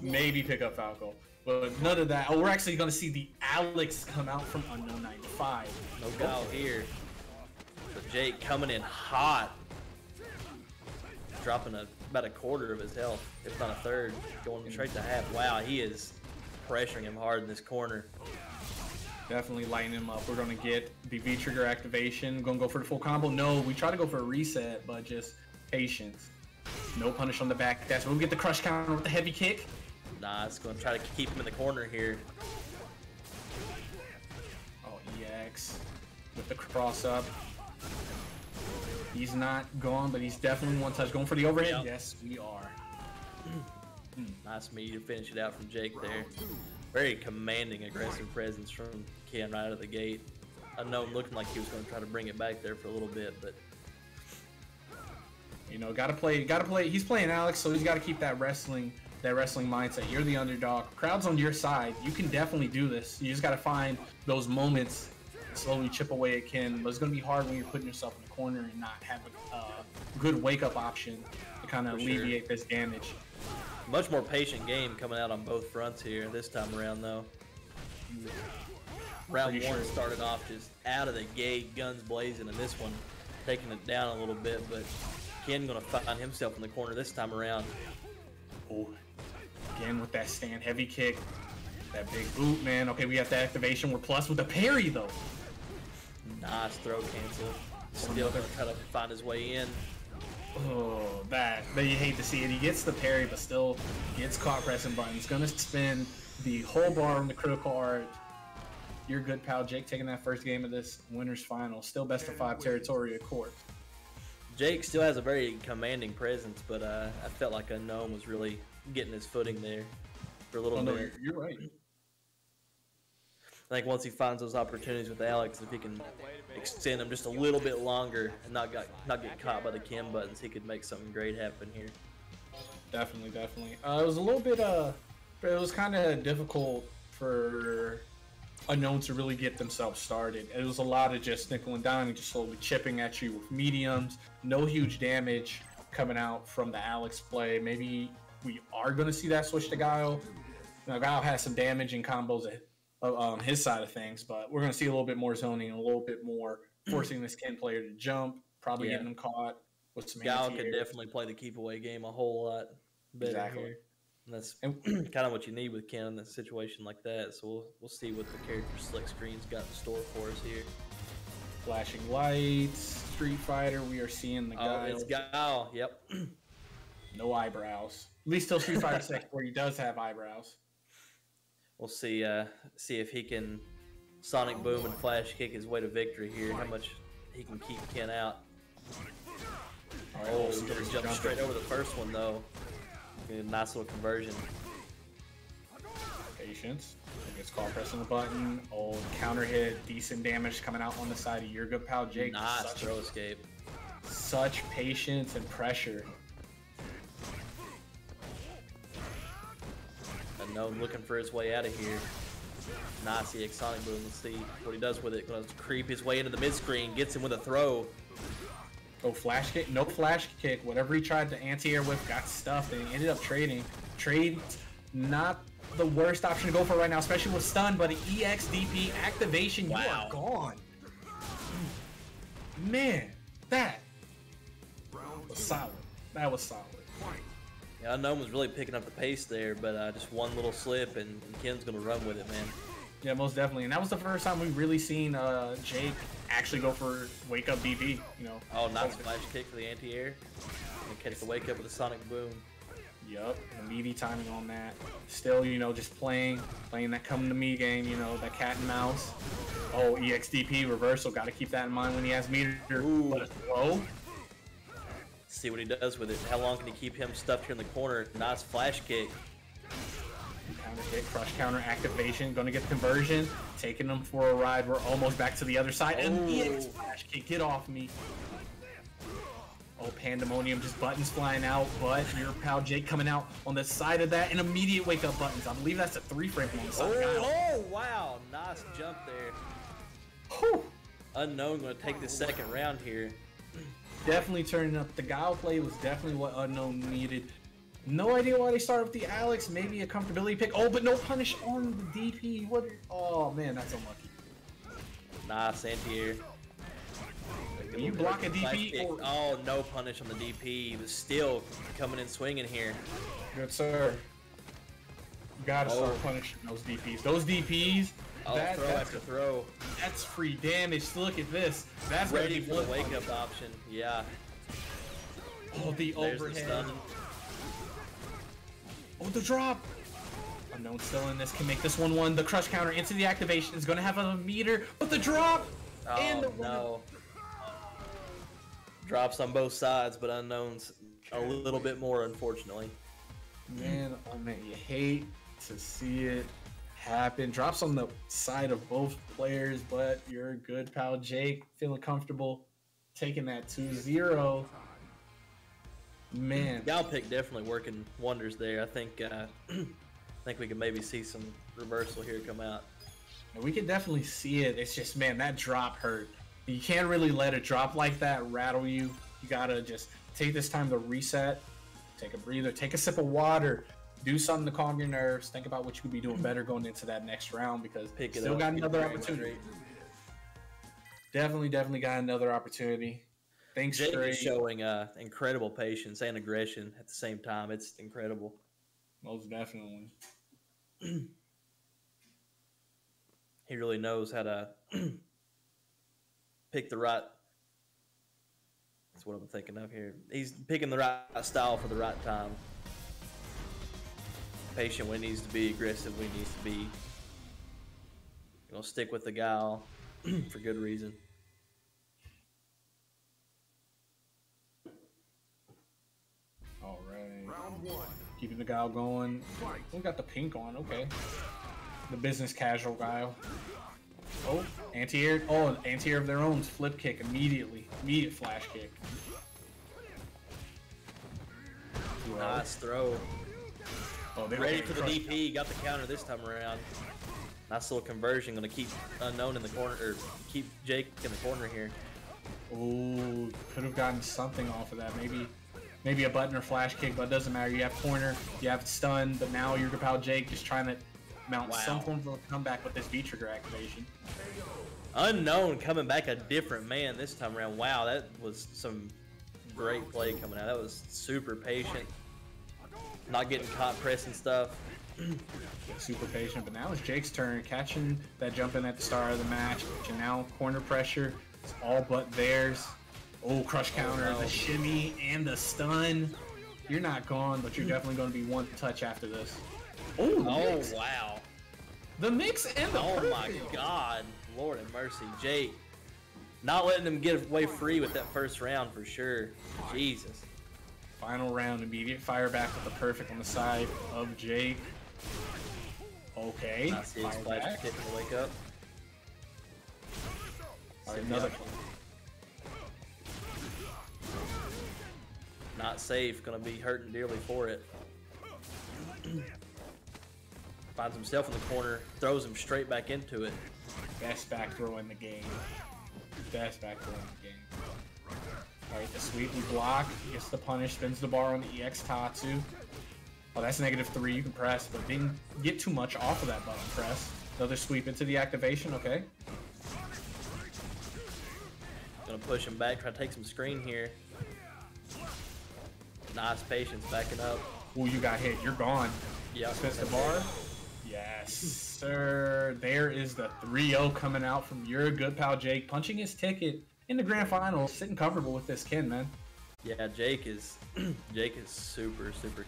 maybe pick up Falke. But none of that. Oh, we're actually going to see the Alex come out from Unknown 95. No Guile here. But Jake coming in hot. Dropping a, about a quarter of his health, if not a third. Going straight to half. Wow, he is pressuring him hard in this corner. Definitely lighting him up. We're going to get the V-trigger activation. Going to go for the full combo. No, we try to go for a reset, but just patience. No punish on the back. That's where we get the crush counter with the heavy kick. Nah, it's going to try to keep him in the corner here. Oh, EX with the cross up. He's not gone, but he's definitely one touch. Going for the overhead? Yep. Yes, we are. nice me to finish it out from Jake there. Very commanding, aggressive presence from Ken right out of the gate. I Unknown looking like he was going to try to bring it back there for a little bit, but you know, gotta play, gotta play. He's playing Alex, so he's got to keep that wrestling, that wrestling mindset. You're the underdog. Crowd's on your side. You can definitely do this. You just got to find those moments, slowly chip away at Ken. But it's gonna be hard when you're putting yourself in the corner and not have a uh, good wake up option to kind of alleviate sure. this damage. Much more patient game coming out on both fronts here this time around, though. Round Pretty one sure. started off just out of the gate, guns blazing, and this one taking it down a little bit, but Ken gonna find himself in the corner this time around. Oh, again with that stand heavy kick, that big boot, man. Okay, we got the activation. We're plus with the parry though. Nice throw cancel. Still gonna try to find his way in. Oh, that. But you hate to see it. He gets the parry, but still gets caught pressing buttons. Gonna spin the whole bar on the critical art. Your good pal Jake taking that first game of this winners final. Still best of five territory, of course. Jake still has a very commanding presence, but uh, I felt like Unknown was really getting his footing there for a little oh, bit. No, you're, right. I think once he finds those opportunities with Alex, if he can extend them just a little bit longer and not got not get caught by the Ken buttons, he could make something great happen here. Definitely, definitely. Uh, it was a little bit uh, it was kind of difficult for unknown to really get themselves started. It was a lot of just nickel and diming, just slowly chipping at you with mediums. No huge damage coming out from the Alex play. Maybe we are going to see that switch to Guile. Now, Guile has some damage and combos on um, his side of things, but we're going to see a little bit more zoning, a little bit more forcing this Ken player to jump, probably yeah. getting him caught with some. Guile could definitely play the keep away game a whole lot better exactly. here. And that's kind of what you need with Ken in a situation like that. So we'll we'll see what the character select screen's got in store for us here. Flashing lights, Street Fighter. We are seeing the guy. Oh, it's Guile. Yep. no eyebrows. At least till Street Fighter Six, where he does have eyebrows. We'll see. Uh, see if he can Sonic Boom and Flash kick his way to victory here. How much he can keep Ken out. Oh, he's gonna jump straight over the first one though. A nice little conversion. Patience. Gets caught pressing the button. Old counter hit. Decent damage coming out on the side of your good pal Jake. Nice such throw escape. Such patience and pressure. I know he's looking for his way out of here. Nice EX Sonic Boom. Let's see what he does with it. Gonna creep his way into the mid screen. Gets him with a throw. Oh, flash kick. No flash kick. Whatever he tried to anti-air with got stuffed and he ended up trading. Trade, not the worst option to go for right now, especially with stun, but the EXDP activation, wow. you are gone. Man, that was solid. That was solid. Yeah, Unknown was really picking up the pace there, but uh, just one little slip and, and Ken's going to run with it, man. Yeah, most definitely. And that was the first time we've really seen uh, Jake actually go for wake up BB. You know. Oh, nice flash kick for the anti-air. And catch the wake up with a sonic boom. Yup, the meaty timing on that. Still, you know, just playing, playing that come to me game. You know, that cat and mouse. Oh, EXDP reversal. Got to keep that in mind when he has meter. Ooh. See what he does with it. How long can he keep him stuffed here in the corner? Nice flash kick. Counter hit, crush counter activation, gonna get the conversion, taking them for a ride. We're almost back to the other side. Oh. And EX flash kick, get off me. Oh, Pandemonium, just buttons flying out, but your pal Jake coming out on the side of that, and immediate wake up buttons. I believe that's a three frame on the side. Oh, oh wow, nice jump there. Whew. Unknown gonna take the second round here. Definitely turning up. The Guile play was definitely what Unknown needed No idea why they started with the Alex. Maybe a comfortability pick. Oh, but no punish on the DP. What? Oh man, that's unlucky. Nice anti-air. You block a DP or- Oh, no punish on the DP. He was still coming in swinging here. Good sir. You gotta oh. start Oh. punishing those DPs. Those DPs. Oh, that- throw that's, after throw. that's free damage. Look at this. That's Ready for the wake up option. Yeah. Oh, the There's the overhead. stun. Oh, the drop. Unknown still in this can make this one one. The crush counter into the activation is gonna have a meter, but the drop Oh, and the oh, no. Drops on both sides, but unknowns a little bit more, unfortunately. Man, oh man, you hate to see it happen. Drops on the side of both players, but you're a good pal, Jake. Feeling comfortable taking that 2-0. Man, Guile pick definitely working wonders there. I think uh, I think we can maybe see some reversal here come out. we can definitely see it. It's just, man, that drop hurt. You can't really let a drop like that rattle you. You gotta just take this time to reset, take a breather, take a sip of water, do something to calm your nerves. Think about what you could be doing better going into that next round because Pick it still up. got another opportunity. Definitely, definitely got another opportunity. Thanks, Jake Trey. is showing uh, incredible patience and aggression at the same time. It's incredible. Most definitely. He really knows how to pick the right. That's what I'm thinking of here. He's picking the right style for the right time. Patient when he needs to be, aggressive when he needs to be. You know, stick with the Guile for good reason. Keeping the guile going. We got the pink on. Okay. The business casual guile. Oh, anti-air. Oh, an anti-air of their own. Flip kick immediately. Immediate flash kick. Well, Nice throw. Oh, they Ready for the. DP. Got the counter this time around. Nice little conversion. Going to keep unknown in the corner, or keep Jake in the corner here. Ooh, could have gotten something off of that. Maybe, maybe a button or flash kick, but it doesn't matter. You have corner, you have stun, but now you're Pal Jake just trying to mount Wow. some form of a comeback with this V trigger activation. Unknown coming back a different man this time around. Wow, that was some great play coming out. That was super patient. Not getting caught pressing stuff. Super patient, but now it's Jake's turn, catching that jump in at the start of the match, and now corner pressure is all but theirs. Oh, crush counter, oh, no. the shimmy, and the stun. You're not gone, but you're hmm. definitely going to be one touch after this. Oh, Oh mix. wow. the mix and the Oh my god. Lord have mercy. Jake. Not letting them get away free with that first round for sure. Jesus. Final round, immediate fire back with the perfect on the side of Jake. Okay, I see his fire flash back. to wake up. All right, another. Not safe. Gonna be hurting dearly for it. Finds himself in the corner. Throws him straight back into it. Best back throw in the game. Best back throw in the game. Alright, the sweep we block, gets the punish, spins the bar on the EX Tatsu. Oh, that's negative three, you can press, but didn't get too much off of that button press. Another sweep into the activation, okay. Gonna push him back. Try to take some screen here. Nice patience backing up. Ooh, you got hit, you're gone. Yeah. Spins the bar. Yes, sir. There is the 3-0 coming out from your good pal Jake, punching his ticket in the grand finals, sitting comfortable with this Ken, man. Yeah, Jake is Jake is super super